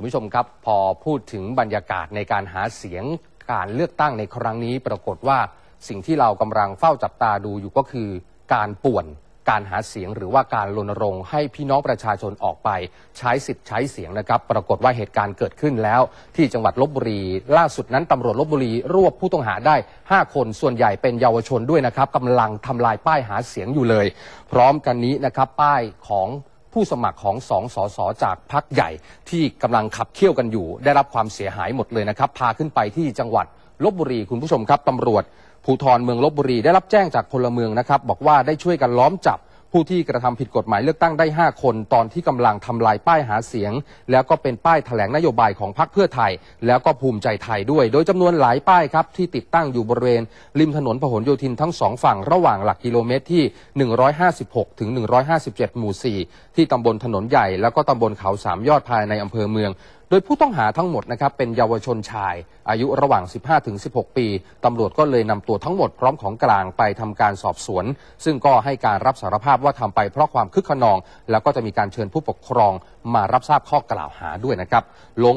คุณผู้ชมครับ พอพูดถึงบรรยากาศในการหาเสียงการเลือกตั้งในครั้งนี้ ปรากฏว่าสิ่งที่เรากำลังเฝ้าจับตาดูอยู่ก็คือ การป่วนการหาเสียงหรือว่าการรณรงค์ให้พี่น้องประชาชนออกไป ใช้สิทธิ์ใช้เสียงนะครับ ปรากฏว่าเหตุการณ์เกิดขึ้นแล้ว ที่จังหวัดลบบุรี ล่าสุดนั้นตำรวจลบบุรีรวบผู้ต้องหาได้ 5 คนส่วนใหญ่เป็นเยาวชนด้วยนะครับกำลังทำลายป้ายหาเสียงอยู่เลย พร้อมกันนี้นะครับป้ายของ ผู้สมัครของสองสสจากพักใหญ่ที่กำลังขับเคี่ยวกันอยู่ ได้รับความเสียหายหมดเลยนะครับ พาขึ้นไปที่จังหวัดลบบุรีคุณผู้ชมครับตำรวจภูธรเมืองลบบุรีได้รับแจ้งจากพลเมืองนะครับ บอกว่าได้ช่วยกันล้อมจับ ผู้ที่กระทำผิดกฎหมายเลือกตั้งได้ 5 คน ตอนที่กำลังทำลายป้ายหาเสียง แล้วก็เป็นป้ายแถลงนโยบายของพรรคเพื่อไทย แล้วก็ภูมิใจไทยด้วย โดยจำนวนหลายป้ายครับที่ติดตั้งอยู่บริเวณ ริมถนนพหลโยธินทั้งสองฝั่งระหว่างหลักกิโลเมตรที่ 156 ถึง 157 หมู่ 4 ที่ตำบลถนนใหญ่ แล้วก็ตำบลเขาสามยอดภายในอำเภอเมือง โดยผู้ต้องหาทั้งหมดนะครับเป็นเยาวชนชาย อายุระหว่าง 15ถึง16 ปีตำรวจก็เลยนำตัวทั้งหมดพร้อมของกลางไปทำการสอบสวน ซึ่งก็ให้การรับสารภาพว่าทำไปเพราะความคึกขนอง แล้วก็จะมีการเชิญผู้ปกครองมารับทราบข้อกล่าวหาด้วยนะครับลง